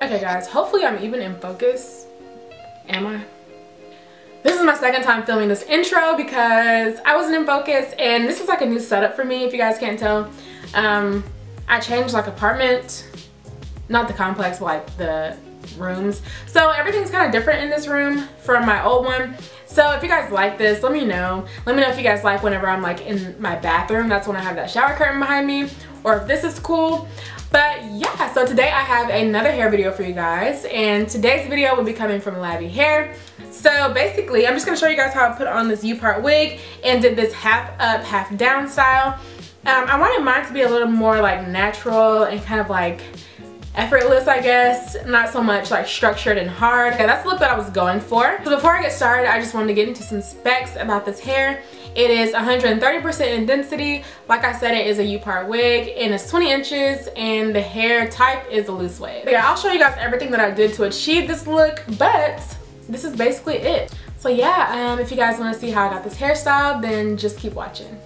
guys. Hopefully I'm even in focus. Am I? This is my second time filming this intro because I wasn't in focus and this is like a new setup for me if you guys can't tell. Um, I changed like apartment, not the complex, but like the rooms. So everything's kind of different in this room from my old one. So if you guys like this, let me know. Let me know if you guys like whenever I'm like in my bathroom. That's when I have that shower curtain behind me. Or if this is cool. But yeah, so today I have another hair video for you guys. And today's video will be coming from Lavy Hair. So basically, I'm just going to show you guys how I put on this U-part wig and did this half up, half down style. Um, I wanted mine to be a little more like natural and kind of like effortless I guess not so much like structured and hard okay, that's the look that I was going for so before I get started I just wanted to get into some specs about this hair it is 130% in density. Like I said it is a U-part wig and it's 20 inches and the hair type is a loose wave yeah I'll show you guys everything that I did to achieve this look but this is basically it. So yeah um, if you guys want to see how I got this hairstyle then just keep watching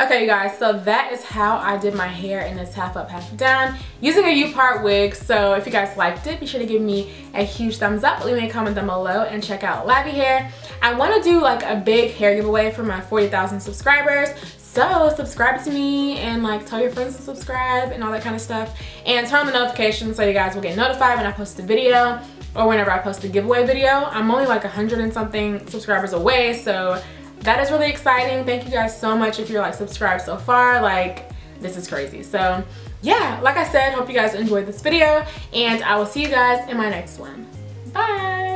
Okay you guys, so that is how I did my hair in this half up, half down using a U-part wig. So if you guys liked it, be sure to give me a huge thumbs up. Leave me a comment down below and check out Lavy Hair. I want to do like a big hair giveaway for my 40,000 subscribers. So subscribe to me and like tell your friends to subscribe and all that kind of stuff. And turn on the notifications so you guys will get notified when I post a video or whenever I post a giveaway video. I'm only like 100 and something subscribers away. So that is really exciting. Thank you guys so much if you're like subscribed so far. Like this is crazy. So yeah, like I said, hope you guys enjoyed this video and I will see you guys in my next one. Bye.